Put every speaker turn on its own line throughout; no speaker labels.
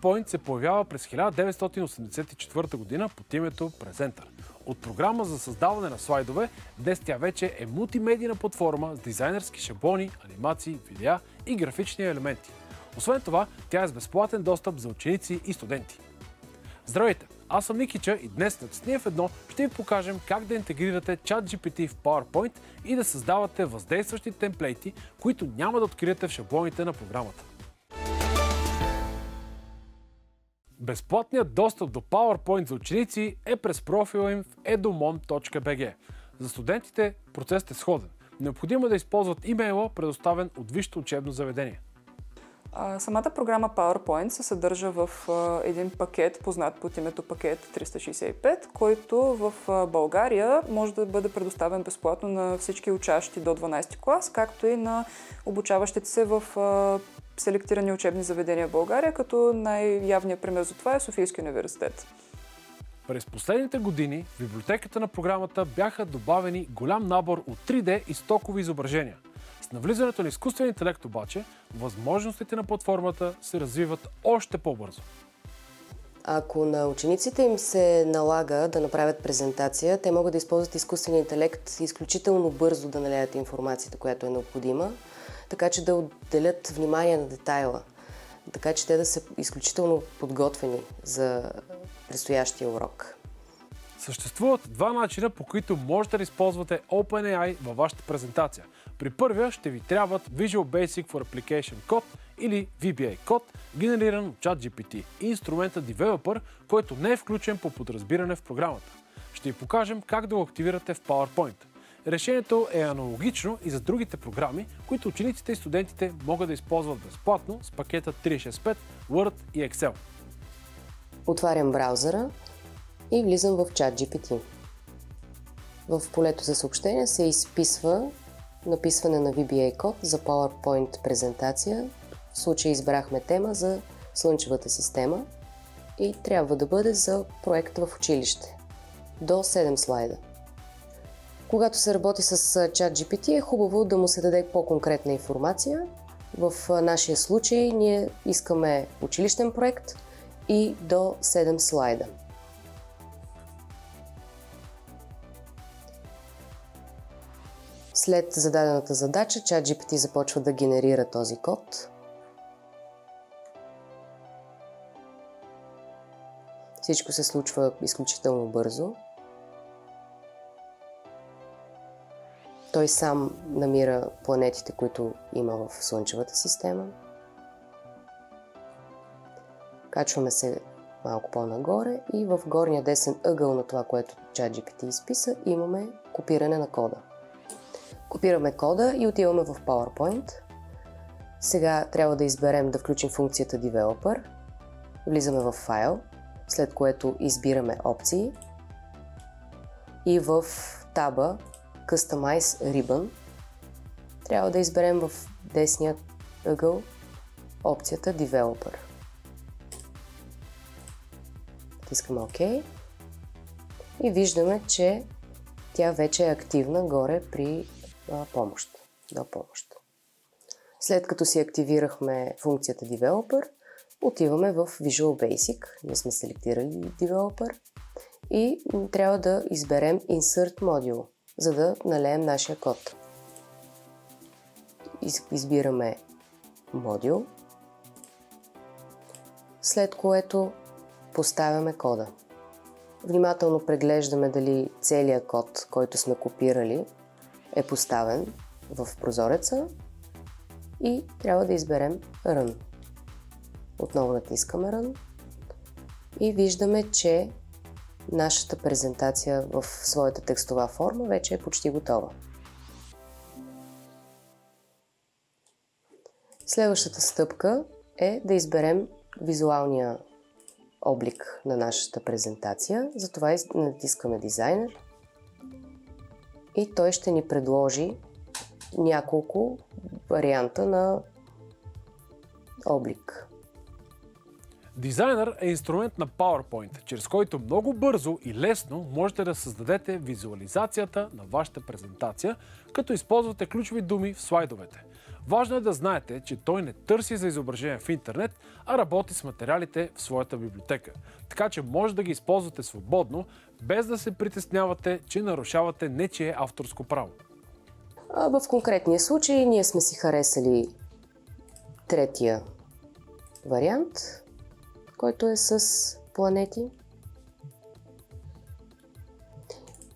PowerPoint се появява през 1984 година под името Presenter. От програма за създаване на слайдове, днес тя вече е мултимедийна платформа с дизайнерски шаблони, анимации, видеа и графични елементи. Освен това, тя е с безплатен достъп за ученици и студенти. Здравейте! Аз съм Никича и днес на Цния в едно ще ви покажем как да интегрирате ChatGPT в PowerPoint и да създавате въздействащи темплейти, които няма да откриете в шаблоните на програмата. Безплатният достъп до PowerPoint за ученици е през профила им в edomon.bg. За студентите процесът е сходен. Необходимо е да използват имейла, предоставен от висшето учебно заведение.
Самата програма PowerPoint се съдържа в един пакет, познат под името пакет 365, който в България може да бъде предоставен безплатно на всички учащи до 12 клас, както и на обучаващите се в селектирани учебни заведения в България, като най-явният пример за това е Софийския университет.
През последните години в библиотеката на програмата бяха добавени голям набор от 3D и стокови изображения. С навлизането на изкуствен интелект обаче, възможностите на платформата се развиват още по-бързо.
Ако на учениците им се налага да направят презентация, те могат да използват изкуствения интелект изключително бързо да налеят информацията, която е необходима, така че да отделят внимание на детайла, така че те да са изключително подготвени за предстоящия урок.
Съществуват два начина, по които можете да използвате OpenAI във вашата презентация. При първия ще ви трябват Visual Basic for Application код или VBA код, генериран от ChatGPT и инструмента Developer, който не е включен по подразбиране в програмата. Ще ви покажем как да го активирате в PowerPoint. Решението е аналогично и за другите програми, които учениците и студентите могат да използват безплатно с пакета 365, Word и Excel.
Отварям браузъра и влизам в ChatGPT. В полето за съобщения се изписва написване на VBA код за PowerPoint презентация. В случай избрахме тема за Слънчевата система и трябва да бъде за проект в училище. До 7 слайда. Когато се работи с ChatGPT е хубаво да му се даде по-конкретна информация. В нашия случай ние искаме училищен проект и до 7 слайда. След зададената задача, ChatGPT започва да генерира този код. Всичко се случва изключително бързо. Той сам намира планетите, които има в Слънчевата система. Качваме се малко по-нагоре и в горния десен ъгъл на това, което ChatGPT изписа, имаме копиране на кода. Копираме кода и отиваме в PowerPoint. Сега трябва да изберем да включим функцията Developer. Влизаме в файл, след което избираме опции и в таба Customize Ribbon трябва да изберем в десния ъгъл опцията Developer. Натискаме ОК и виждаме, че тя вече е активна горе при помощ, до помощ. След като си активирахме функцията Developer, отиваме в Visual Basic. Ние сме селектирали Developer и трябва да изберем Insert Module, за да налеем нашия код. Избираме модул, след което поставяме кода. Внимателно преглеждаме дали целият код, който сме копирали, е поставен в прозореца и трябва да изберем Run. Отново натискаме Run и виждаме, че нашата презентация в своята текстова форма вече е почти готова. Следващата стъпка е да изберем визуалния облик на нашата презентация. Затова натискаме дизайнер и той ще ни предложи няколко варианта на облик.
Дизайнер е инструмент на PowerPoint, чрез който много бързо и лесно можете да създадете визуализацията на вашата презентация, като използвате ключови думи в слайдовете. Важно е да знаете, че той не търси за изображение в интернет, а работи с материалите в своята библиотека. Така че може да ги използвате свободно, без да се притеснявате, че нарушавате нечие авторско право.
В конкретния случай ние сме си харесали третия вариант, който е с планети.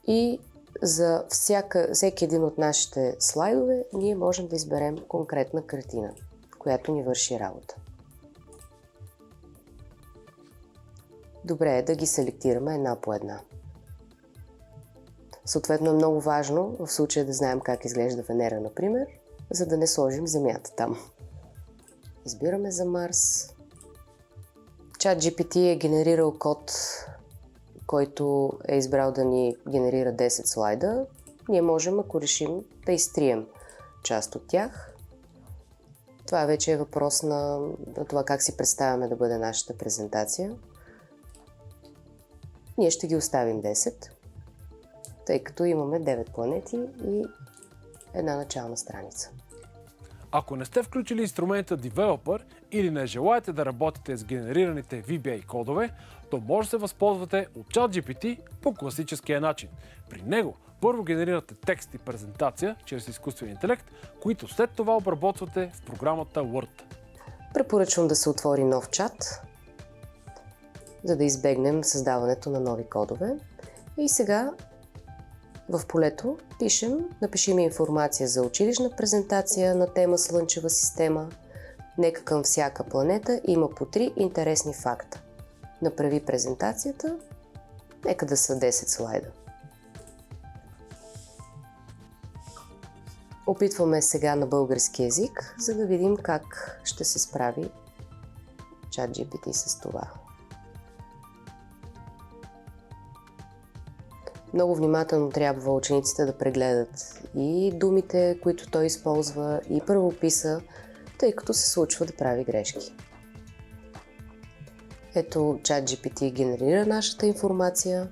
И за всяка, всеки един от нашите слайдове ние можем да изберем конкретна картина, която ни върши работа. Добре е да ги селектираме една по една. Съответно е много важно в случая да знаем как изглежда Венера, например, за да не сложим Земята там. Избираме за Марс. Чат GPT е генерирал код, който е избрал да ни генерира 10 слайда. Ние можем, ако решим, да изтрием част от тях. Това вече е въпрос на, на това как си представяме да бъде нашата презентация. Ние ще ги оставим 10 тъй като имаме 9 планети и една начална страница.
Ако не сте включили инструмента Developer или не желаете да работите с генерираните VBA кодове, то може да се възползвате от ChatGPT по класическия начин. При него първо генерирате текст и презентация чрез изкуствен интелект, които след това обработвате в програмата Word.
Препоръчвам да се отвори нов чат, за да избегнем създаването на нови кодове. И сега в полето пишем, напиши ми информация за училищна презентация на тема Слънчева система. Нека към всяка планета има по три интересни факта. Направи презентацията, нека да са 10 слайда. Опитваме сега на български язик, за да видим как ще се справи ChatGPT с това. Много внимателно трябва учениците да прегледат и думите, които той използва, и правописа, тъй като се случва да прави грешки. Ето, ChatGPT генерира нашата информация,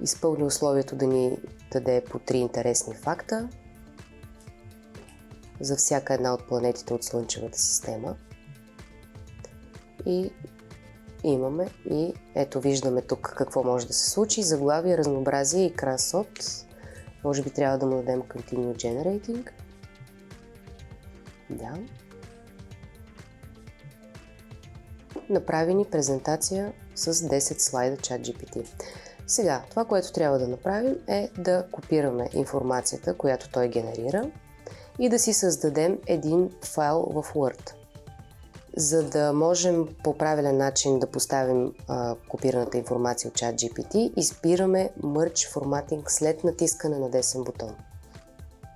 изпълни условието да ни даде по три интересни факта за всяка една от планетите от Слънчевата система и имаме и ето виждаме тук какво може да се случи. Заглавие, разнообразие и красот. Може би трябва да му дадем Continue Generating. Да. Направи ни презентация с 10 слайда ChatGPT. Сега, това, което трябва да направим е да копираме информацията, която той генерира и да си създадем един файл в Word за да можем по правилен начин да поставим а, копираната информация от ChatGPT, избираме Merge Formatting след натискане на десен бутон.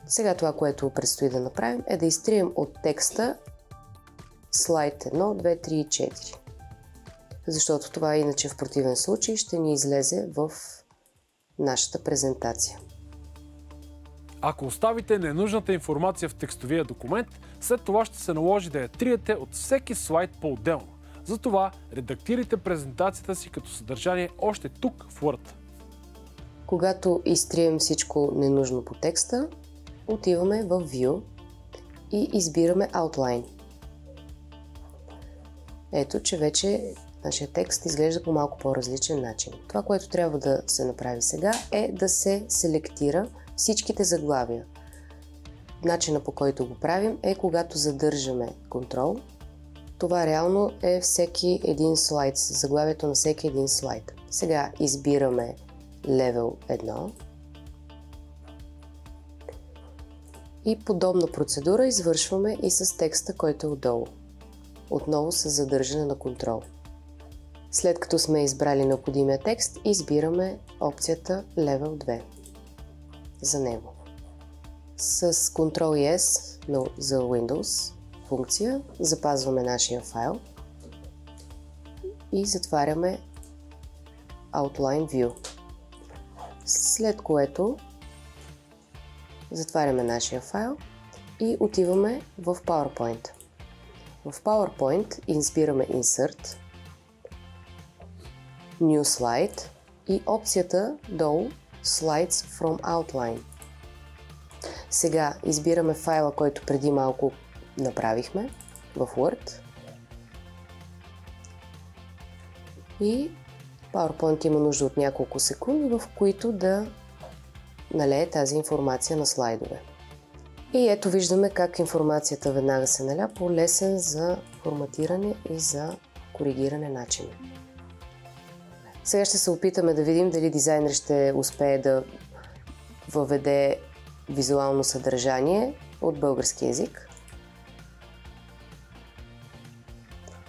Сега това, което предстои да направим е да изтрием от текста слайд 1, 2, 3 и 4. Защото това иначе в противен случай ще ни излезе в нашата презентация.
Ако оставите ненужната информация в текстовия документ, след това ще се наложи да я триете от всеки слайд по-отделно. Затова редактирайте презентацията си като съдържание още тук в Word.
Когато изтрием всичко ненужно по текста, отиваме в View и избираме Outline. Ето, че вече нашия текст изглежда по малко по-различен начин. Това, което трябва да се направи сега е да се селектира всичките заглавия. Начина по който го правим е когато задържаме контрол. Това реално е всеки един слайд, заглавието на всеки един слайд. Сега избираме левел 1 и подобна процедура извършваме и с текста, който е отдолу. Отново с задържане на контрол. След като сме избрали необходимия текст, избираме опцията Level 2 за него. С Ctrl S за Windows функция запазваме нашия файл и затваряме Outline View. След което затваряме нашия файл и отиваме в PowerPoint. В PowerPoint избираме Insert, New Slide и опцията долу Slides from Outline. Сега избираме файла, който преди малко направихме в Word и PowerPoint има нужда от няколко секунди, в които да налее тази информация на слайдове. И ето виждаме как информацията веднага се наля по лесен за форматиране и за коригиране начин. Сега ще се опитаме да видим дали дизайнер ще успее да въведе визуално съдържание от български язик.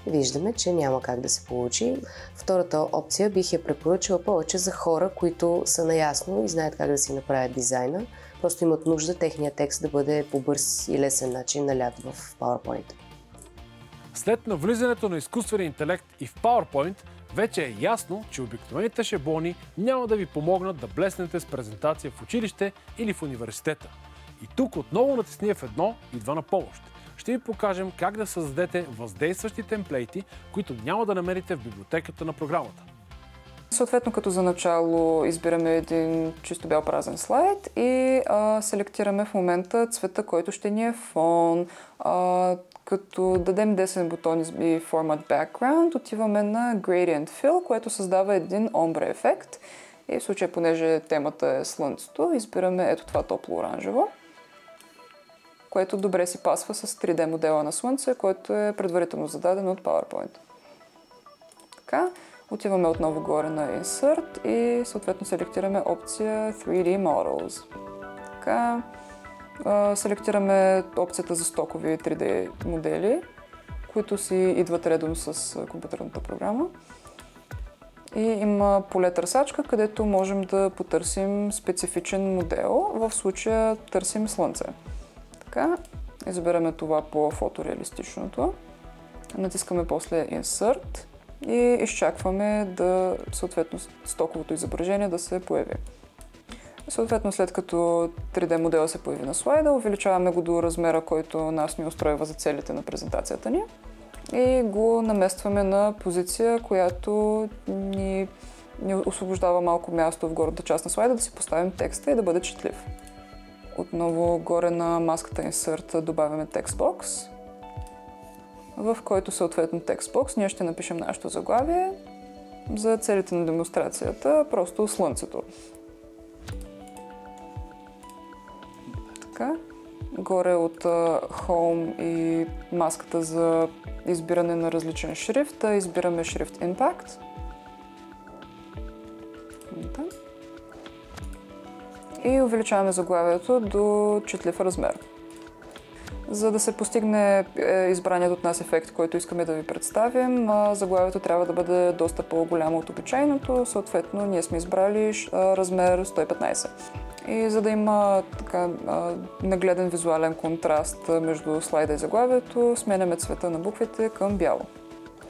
Виждаме, че няма как да се получи. Втората опция бих я препоръчала повече за хора, които са наясно и знаят как да си направят дизайна. Просто имат нужда техния текст да бъде по бърз и лесен начин налят в PowerPoint.
След навлизането на изкуствения интелект и в PowerPoint, вече е ясно, че обикновените шаблони няма да ви помогнат да блеснете с презентация в училище или в университета. И тук отново натисни F1 идва на помощ. Ще ви покажем как да създадете въздействащи темплейти, които няма да намерите в библиотеката на програмата.
Съответно, като за начало избираме един чисто бял празен слайд и а, селектираме в момента цвета, който ще ни е фон. А, като дадем десен бутон и Format Background, отиваме на Gradient Fill, което създава един омбре ефект. И в случая, понеже темата е слънцето, избираме ето това топло оранжево, което добре си пасва с 3D модела на слънце, който е предварително зададен от PowerPoint. Така. Отиваме отново горе на Insert и съответно селектираме опция 3D Models. Така, селектираме опцията за стокови 3D модели, които си идват редом с компютърната програма. И има поле търсачка, където можем да потърсим специфичен модел. В случая търсим Слънце. Така, избираме това по фотореалистичното. Натискаме после Insert и изчакваме да съответно стоковото изображение да се появи. Съответно, след като 3D модела се появи на слайда, увеличаваме го до размера, който нас ни устройва за целите на презентацията ни и го наместваме на позиция, която ни, ни освобождава малко място в горната част на слайда да си поставим текста и да бъде четлив. Отново горе на маската Insert добавяме текстбокс в който съответно текстбокс ние ще напишем нашето заглавие за целите на демонстрацията, просто Слънцето. Горе от Home и маската за избиране на различен шрифт, избираме шрифт Impact. И увеличаваме заглавието до четлив размер. За да се постигне е, избраният от нас ефект, който искаме да ви представим, заглавието трябва да бъде доста по-голямо от обичайното. Съответно, ние сме избрали размер 115. И за да има така нагледен визуален контраст между слайда и заглавието, сменяме цвета на буквите към бяло.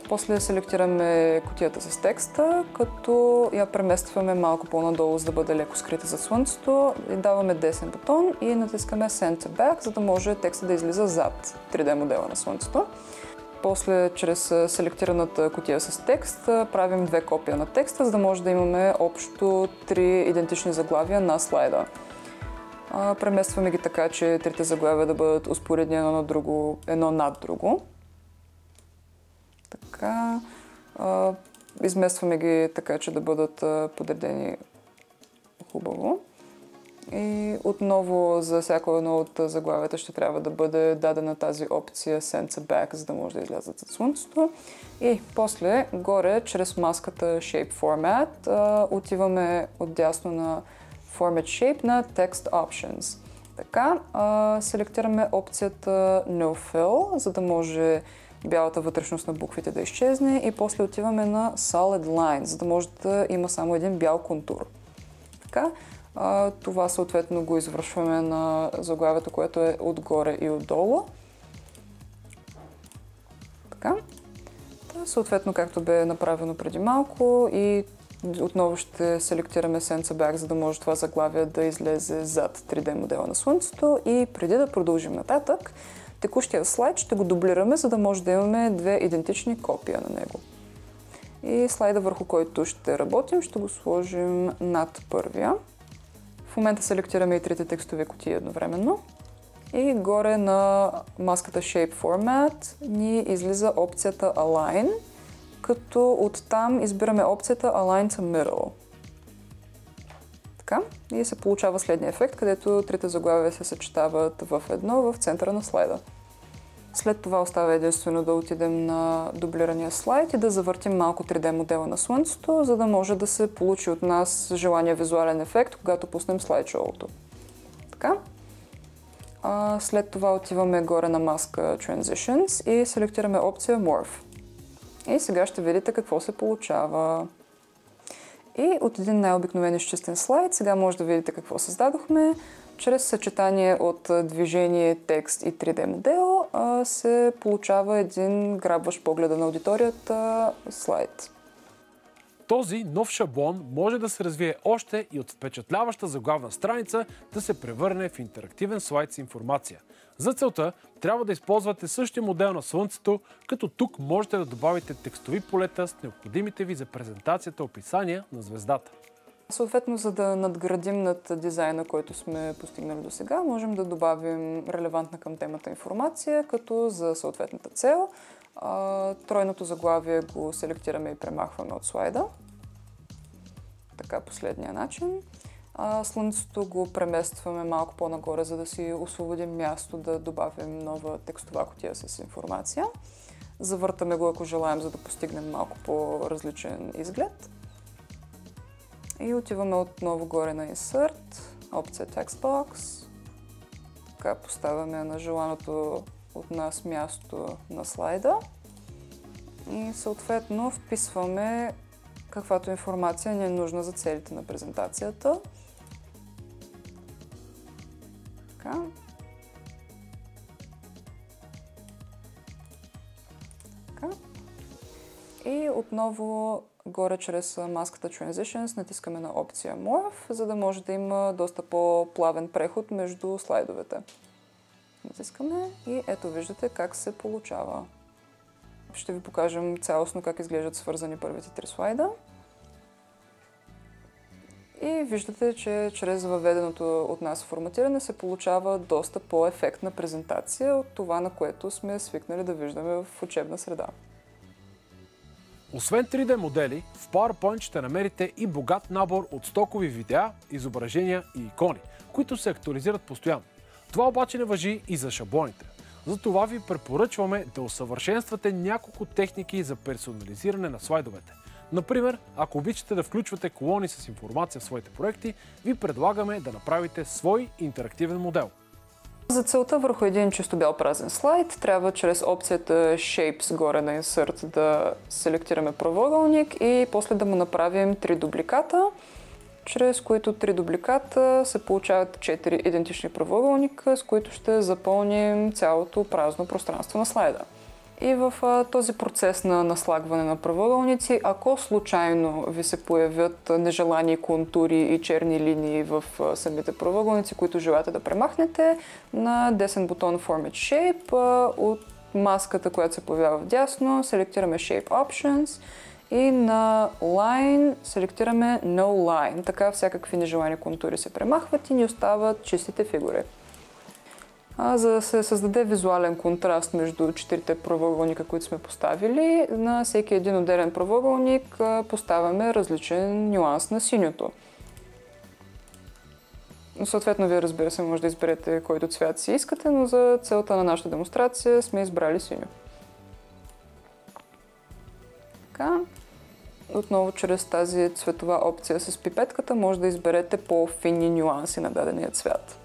После селектираме котията с текста, като я преместваме малко по-надолу, за да бъде леко скрита за слънцето. И даваме десен бутон и натискаме Send to Back, за да може текста да излиза зад 3D модела на слънцето. После, чрез селектираната котия с текст, правим две копия на текста, за да може да имаме общо три идентични заглавия на слайда. Преместваме ги така, че трите заглавия да бъдат успоредни едно, на друго, едно над друго. Така, изместваме ги така, че да бъдат подредени хубаво. И отново за всяко едно от заглавията ще трябва да бъде дадена тази опция Send Back, за да може да излязат за слънцето. И после, горе, чрез маската Shape Format, отиваме отдясно на Format Shape на Text Options. Така, селектираме опцията No Fill, за да може бялата вътрешност на буквите да изчезне и после отиваме на Solid Line, за да може да има само един бял контур. Така, а, това съответно го извършваме на заглавието, което е отгоре и отдолу. Така. Та, съответно, както бе направено преди малко и отново ще селектираме Sense Back, за да може това заглавие да излезе зад 3D модела на Слънцето и преди да продължим нататък, Текущия слайд ще го дублираме, за да може да имаме две идентични копия на него. И слайда върху който ще работим, ще го сложим над първия. В момента селектираме и трите текстови кутии едновременно. И горе на маската Shape Format ни излиза опцията Align, като оттам избираме опцията Align to Middle. Така, и се получава следния ефект, където трите заглавия се съчетават в едно в центъра на слайда. След това остава единствено да отидем на дублирания слайд и да завъртим малко 3D модела на Слънцето, за да може да се получи от нас желания визуален ефект, когато пуснем слайдшоуто. Така. А, след това отиваме горе на маска Transitions и селектираме опция Morph. И сега ще видите какво се получава. И от един най-обикновен изчистен слайд сега може да видите какво създадохме. Чрез съчетание от движение, текст и 3D модел се получава един грабващ погледа на аудиторията слайд.
Този нов шаблон може да се развие още и от впечатляваща заглавна страница да се превърне в интерактивен слайд с информация. За целта трябва да използвате същия модел на Слънцето, като тук можете да добавите текстови полета с необходимите ви за презентацията описания на звездата.
Съответно, за да надградим над дизайна, който сме постигнали до сега, можем да добавим релевантна към темата информация, като за съответната цел. тройното заглавие го селектираме и премахваме от слайда. Така, последния начин. слънцето го преместваме малко по-нагоре, за да си освободим място да добавим нова текстова котия с информация. Завъртаме го, ако желаем, за да постигнем малко по-различен изглед. И отиваме отново горе на Insert, опция Textbox. Така поставяме на желаното от нас място на слайда. И съответно вписваме каквато информация ни е нужна за целите на презентацията. Отново горе чрез маската Transitions натискаме на опция Morph, за да може да има доста по-плавен преход между слайдовете. Натискаме и ето виждате как се получава. Ще ви покажем цялостно как изглеждат свързани първите три слайда. И виждате, че чрез въведеното от нас форматиране се получава доста по-ефектна презентация от това, на което сме свикнали да виждаме в учебна среда.
Освен 3D модели, в PowerPoint ще намерите и богат набор от стокови видеа, изображения и икони, които се актуализират постоянно. Това обаче не въжи и за шаблоните. Затова ви препоръчваме да усъвършенствате няколко техники за персонализиране на слайдовете. Например, ако обичате да включвате колони с информация в своите проекти, ви предлагаме да направите свой интерактивен модел –
за целта върху един чисто бял празен слайд трябва чрез опцията Shapes горе на Insert да селектираме правоъгълник и после да му направим три дубликата, чрез които три дубликата се получават четири идентични правоъгълника, с които ще запълним цялото празно пространство на слайда. И в а, този процес на наслагване на правоъгълници, ако случайно ви се появят нежелани контури и черни линии в а, самите правоъгълници, които желаете да премахнете, на десен бутон Format Shape а, от маската, която се появява в дясно, селектираме Shape Options и на Line селектираме No Line. Така всякакви нежелани контури се премахват и ни остават чистите фигури а, за да се създаде визуален контраст между четирите правоъгълника, които сме поставили. На всеки един отделен правоъгълник поставяме различен нюанс на синьото. Съответно, вие разбира се, може да изберете който цвят си искате, но за целта на нашата демонстрация сме избрали синьо. Така. Отново чрез тази цветова опция с пипетката може да изберете по-финни нюанси на дадения цвят.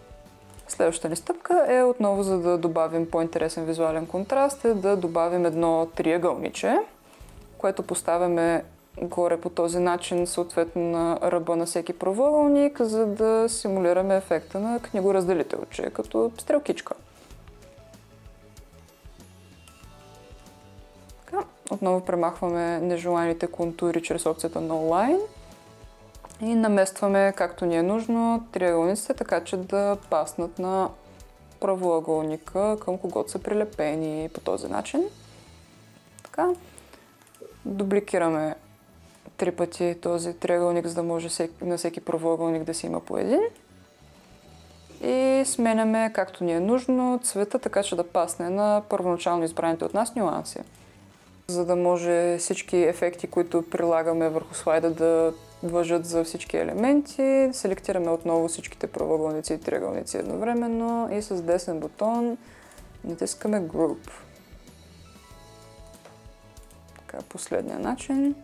Следващата ни стъпка е отново, за да добавим по-интересен визуален контраст, е да добавим едно триъгълниче, което поставяме горе по този начин, съответно на ръба на всеки правоъгълник, за да симулираме ефекта на книгоразделителче, като стрелкичка. Отново премахваме нежеланите контури чрез опцията No Line и наместваме както ни е нужно триъгълниците, така че да паснат на правоъгълника, към когото са прилепени по този начин. Така. Дубликираме три пъти този триъгълник, за да може на всеки правоъгълник да си има по един. И сменяме както ни е нужно цвета, така че да пасне на първоначално избраните от нас нюанси. За да може всички ефекти, които прилагаме върху слайда да въжат за всички елементи, селектираме отново всичките правоъгълници и триъгълници едновременно и с десен бутон натискаме Group. Така, последния начин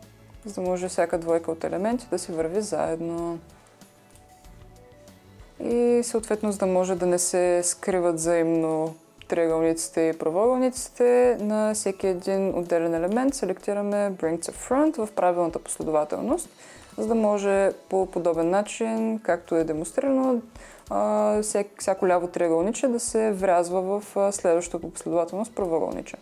за да може всяка двойка от елементи да си върви заедно. И съответно, за да може да не се скриват взаимно триъгълниците и правоъгълниците, на всеки един отделен елемент селектираме Bring to Front в правилната последователност, за да може по подобен начин, както е демонстрирано, всяко ляво триъгълниче да се врязва в следващото по последователност правоъгълниче.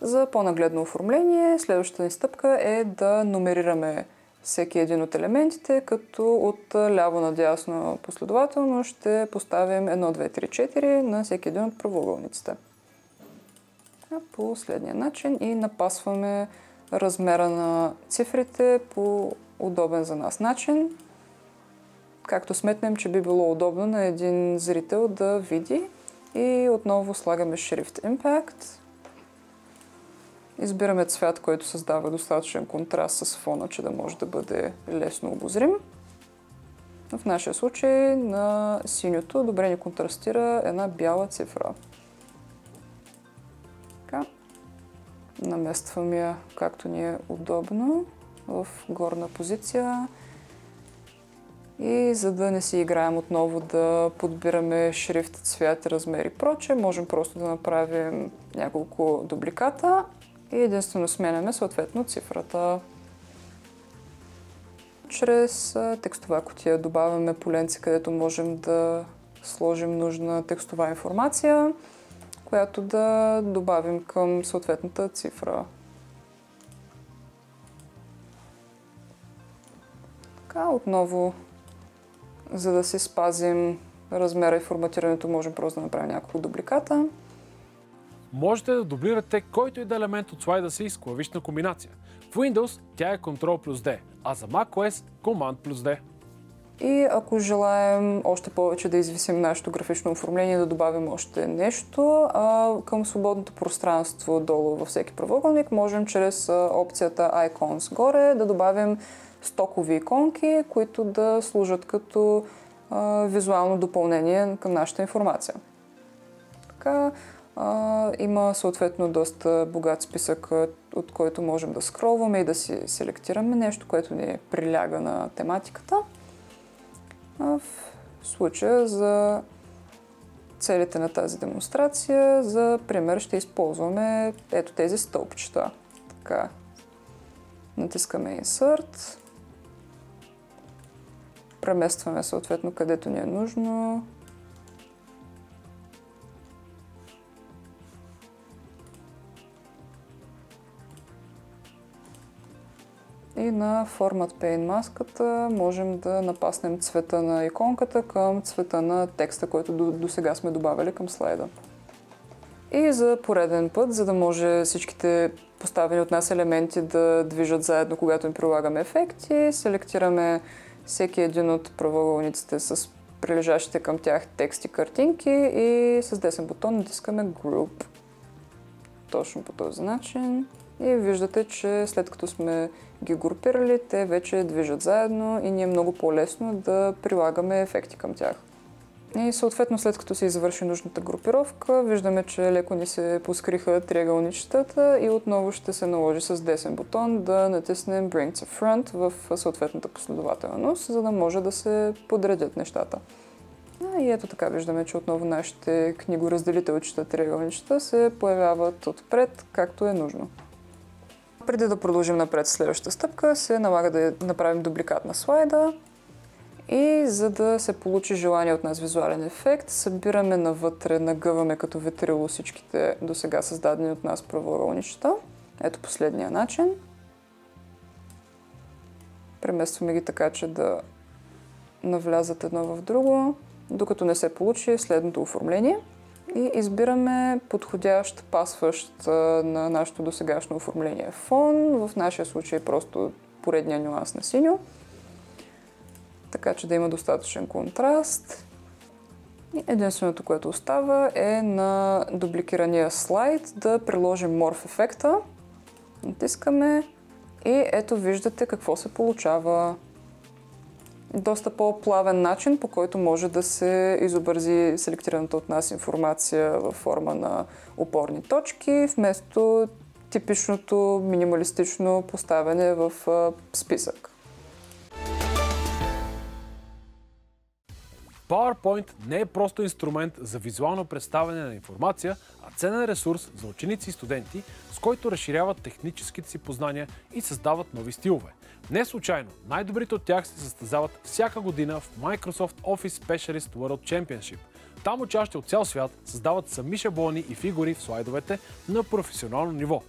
За по-нагледно оформление, следващата ни стъпка е да номерираме всеки един от елементите, като от ляво надясно последователно ще поставим 1, 2, 3, 4 на всеки един от правоъгълниците. По следния начин и напасваме размера на цифрите по удобен за нас начин. Както сметнем, че би било удобно на един зрител да види. И отново слагаме Shift Impact Избираме цвят, който създава достатъчен контраст с фона, че да може да бъде лесно обозрим. В нашия случай на синьото добре ни контрастира една бяла цифра. Така. Намествам я както ни е удобно в горна позиция. И за да не си играем отново да подбираме шрифт, цвят, размер и проче, можем просто да направим няколко дубликата и единствено сменяме съответно цифрата. Чрез текстова котия добавяме поленци, където можем да сложим нужна текстова информация, която да добавим към съответната цифра. Така, отново, за да си спазим размера и форматирането, можем просто да направим няколко дубликата
можете да дублирате който и да елемент от слайда си с клавишна комбинация. В Windows тя е Ctrl плюс D, а за macOS Command плюс D.
И ако желаем още повече да извисим нашето графично оформление, да добавим още нещо а, към свободното пространство долу във всеки правоъгълник, можем чрез опцията Icons горе да добавим стокови иконки, които да служат като а, визуално допълнение към нашата информация. Така, а, има съответно доста богат списък, от който можем да скролваме и да си селектираме нещо, което ни приляга на тематиката. А в случая за целите на тази демонстрация, за пример ще използваме ето тези стълбчета. Така, натискаме Insert, преместваме съответно където ни е нужно, И на Format Pane маската можем да напаснем цвета на иконката към цвета на текста, който до, до сега сме добавили към слайда. И за пореден път, за да може всичките поставени от нас елементи да движат заедно, когато им прилагаме ефекти, селектираме всеки един от правоъгълниците с прилежащите към тях тексти, картинки и с десен бутон натискаме Group. Точно по този начин. И виждате, че след като сме ги групирали, те вече движат заедно и ни е много по-лесно да прилагаме ефекти към тях. И съответно, след като се извърши нужната групировка, виждаме, че леко ни се поскриха триъгълничетата и отново ще се наложи с десен бутон да натиснем Bring to Front в съответната последователност, за да може да се подредят нещата. И ето така виждаме, че отново нашите книгоразделителчета триъгълничета се появяват отпред, както е нужно. Преди да продължим напред следващата стъпка, се налага да направим дубликат на слайда и за да се получи желание от нас визуален ефект, събираме навътре, нагъваме като ветрило всичките до сега създадени от нас правоъгълничета. Ето последния начин. Преместваме ги така, че да навлязат едно в друго докато не се получи следното оформление и избираме подходящ пасващ на нашето досегашно оформление фон. В нашия случай просто поредния нюанс на синьо. Така че да има достатъчен контраст. Единственото, което остава е на дубликирания слайд да приложим Morph ефекта. Натискаме и ето виждате какво се получава. Доста по-плавен начин, по който може да се изобрази селектираната от нас информация в форма на опорни точки, вместо типичното минималистично поставяне в списък.
PowerPoint не е просто инструмент за визуално представяне на информация, а ценен ресурс за ученици и студенти, с който разширяват техническите си познания и създават нови стилове. Не случайно, най-добрите от тях се състезават всяка година в Microsoft Office Specialist World Championship. Там учащи от цял свят създават сами шаблони и фигури в слайдовете на професионално ниво.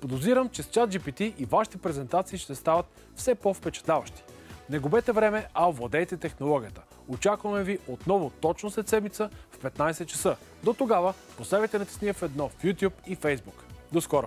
Подозирам, че с ChatGPT и вашите презентации ще стават все по-впечатляващи. Не губете време, а владейте технологията. Очакваме ви отново точно след седмица в 15 часа. До тогава поставяйте натисния в едно в YouTube и Facebook. До скоро!